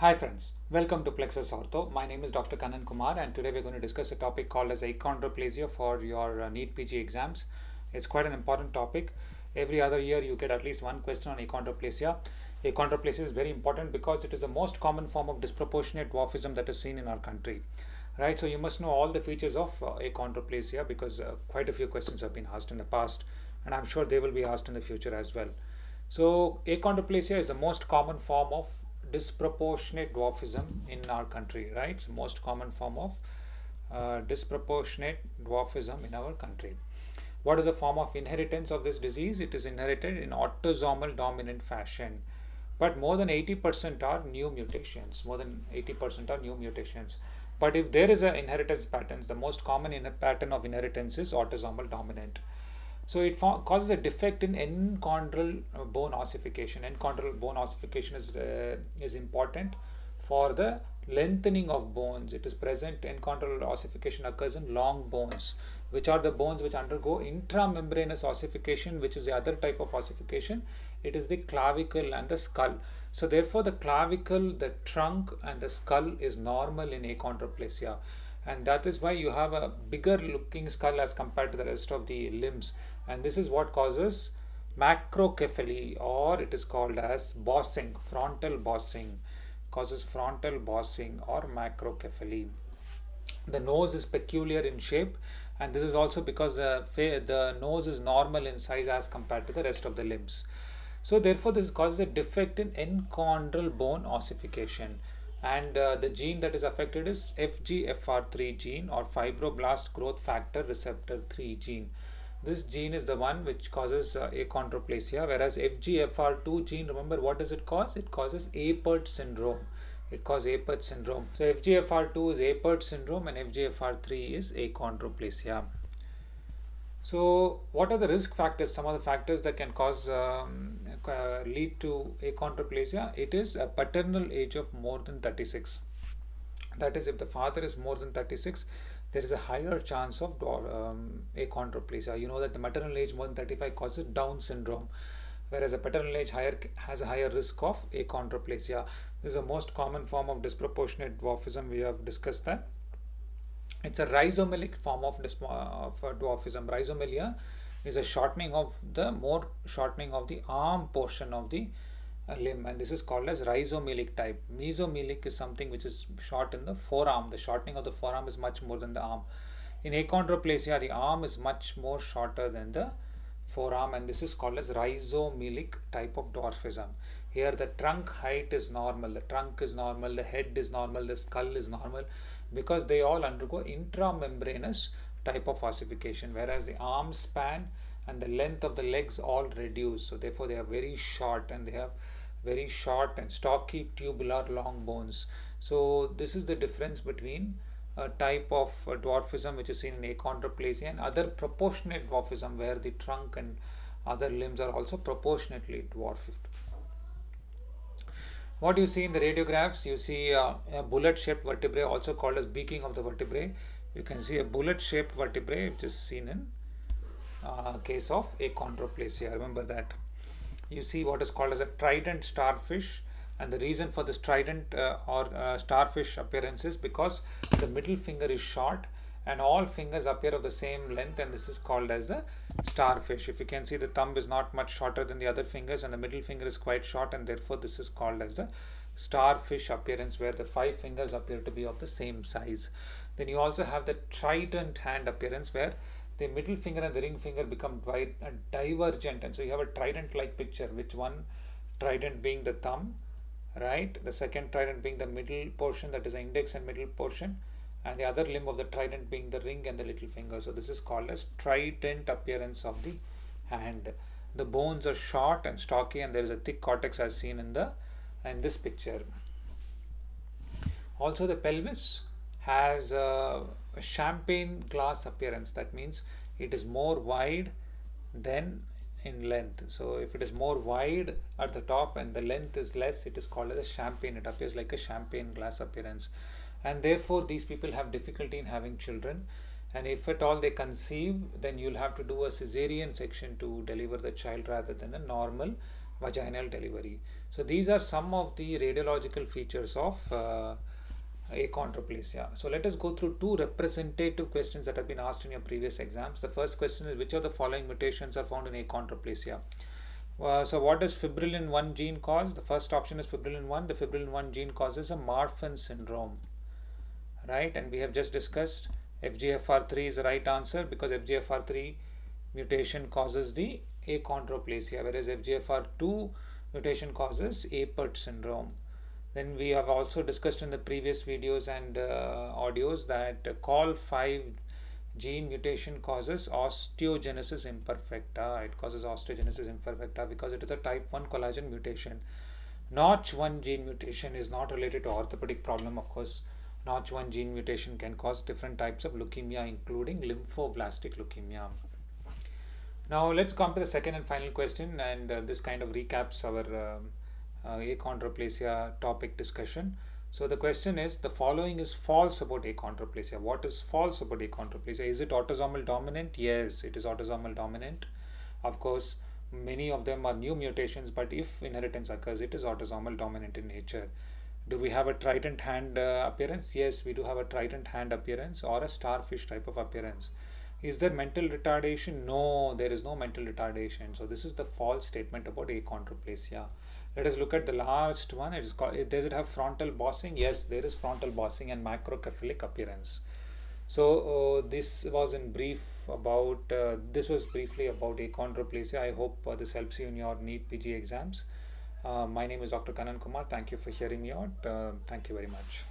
Hi friends, welcome to Plexus Ortho. My name is Dr. Kanan Kumar and today we're going to discuss a topic called as achondroplasia for your uh, NEET PG exams. It's quite an important topic. Every other year you get at least one question on achondroplasia. Achondroplasia is very important because it is the most common form of disproportionate dwarfism that is seen in our country. Right, so you must know all the features of uh, achondroplasia because uh, quite a few questions have been asked in the past and I'm sure they will be asked in the future as well. So achondroplasia is the most common form of disproportionate dwarfism in our country, right? Most common form of uh, disproportionate dwarfism in our country. What is the form of inheritance of this disease? It is inherited in autosomal dominant fashion. But more than 80% are new mutations. More than 80% are new mutations. But if there is an inheritance pattern, the most common pattern of inheritance is autosomal dominant. So it causes a defect in enchondral uh, bone ossification. Enchondral bone ossification is, uh, is important for the lengthening of bones. It is present, enchondral ossification occurs in long bones, which are the bones which undergo intramembranous ossification, which is the other type of ossification. It is the clavicle and the skull. So therefore the clavicle, the trunk and the skull is normal in achondroplasia and that is why you have a bigger looking skull as compared to the rest of the limbs. And this is what causes macrocephaly or it is called as bossing frontal bossing causes frontal bossing or macrocephaly. The nose is peculiar in shape and this is also because the the nose is normal in size as compared to the rest of the limbs. So therefore this causes a defect in enchondral bone ossification and uh, the gene that is affected is FGFR3 gene or fibroblast growth factor receptor 3 gene. This gene is the one which causes uh, achondroplasia whereas FGFR2 gene remember what does it cause? It causes Apert syndrome. It causes Apert syndrome. So FGFR2 is Apert syndrome and FGFR3 is achondroplasia. So, what are the risk factors? Some of the factors that can cause um, uh, lead to achondroplasia. It is a paternal age of more than 36. That is, if the father is more than 36, there is a higher chance of um, achondroplasia. You know that the maternal age more than 35 causes Down syndrome, whereas a paternal age higher has a higher risk of achondroplasia. This is the most common form of disproportionate dwarfism. We have discussed that. It's a rhizomelic form of, of dwarfism. Rhizomelia is a shortening of the more shortening of the arm portion of the uh, limb and this is called as rhizomelic type. Mesomelic is something which is short in the forearm. The shortening of the forearm is much more than the arm. In achondroplasia, the arm is much more shorter than the forearm and this is called as rhizomelic type of dwarfism. Here the trunk height is normal, the trunk is normal, the head is normal, the skull is normal because they all undergo intramembranous type of ossification whereas the arm span and the length of the legs all reduce. So therefore they are very short and they have very short and stocky tubular long bones. So this is the difference between a type of uh, dwarfism which is seen in achondroplasia and other proportionate dwarfism where the trunk and other limbs are also proportionately dwarfed what you see in the radiographs? You see uh, a bullet shaped vertebrae also called as beaking of the vertebrae. You can see a bullet shaped vertebrae which is seen in uh, case of achondroplasia. Remember that. You see what is called as a trident starfish and the reason for this trident uh, or uh, starfish appearance is because the middle finger is short and all fingers appear of the same length and this is called as the starfish. If you can see the thumb is not much shorter than the other fingers and the middle finger is quite short and therefore this is called as the starfish appearance where the five fingers appear to be of the same size. Then you also have the trident hand appearance where the middle finger and the ring finger become uh, divergent. And so you have a trident like picture which one trident being the thumb right? The second trident being the middle portion that is the index and middle portion and the other limb of the trident being the ring and the little finger. So this is called as trident appearance of the hand. The bones are short and stocky and there is a thick cortex as seen in the in this picture. Also the pelvis has a, a champagne glass appearance. That means it is more wide than in length. So if it is more wide at the top and the length is less, it is called as a champagne. It appears like a champagne glass appearance and therefore these people have difficulty in having children and if at all they conceive then you'll have to do a cesarean section to deliver the child rather than a normal vaginal delivery. So these are some of the radiological features of uh, achondroplasia. So let us go through two representative questions that have been asked in your previous exams. The first question is which of the following mutations are found in achondroplasia? Uh, so what does fibrillin 1 gene cause? The first option is fibrillin 1. The fibrillin 1 gene causes a Marfan syndrome. Right? And we have just discussed FGFR3 is the right answer because FGFR3 mutation causes the achondroplasia whereas FGFR2 mutation causes Apert syndrome. Then we have also discussed in the previous videos and uh, audios that uh, COL5 gene mutation causes osteogenesis imperfecta. It causes osteogenesis imperfecta because it is a type 1 collagen mutation. Notch1 gene mutation is not related to orthopedic problem, of course. Notch1 gene mutation can cause different types of leukemia, including lymphoblastic leukemia. Now let's come to the second and final question, and uh, this kind of recaps our um, uh, achondroplasia topic discussion. So the question is the following is false about achondroplasia. What is false about achondroplasia? Is it autosomal dominant? Yes, it is autosomal dominant. Of course, many of them are new mutations, but if inheritance occurs, it is autosomal dominant in nature. Do we have a trident hand uh, appearance? Yes, we do have a trident hand appearance or a starfish type of appearance. Is there mental retardation? No, there is no mental retardation. So this is the false statement about achondroplasia. Let us look at the last one. It is called, does it have frontal bossing? Yes, there is frontal bossing and microcephalic appearance. So uh, this was in brief about, uh, this was briefly about achondroplasia. I hope uh, this helps you in your NEET PG exams. Uh, my name is Dr. Kanan Kumar. Thank you for hearing me out. Uh, thank you very much.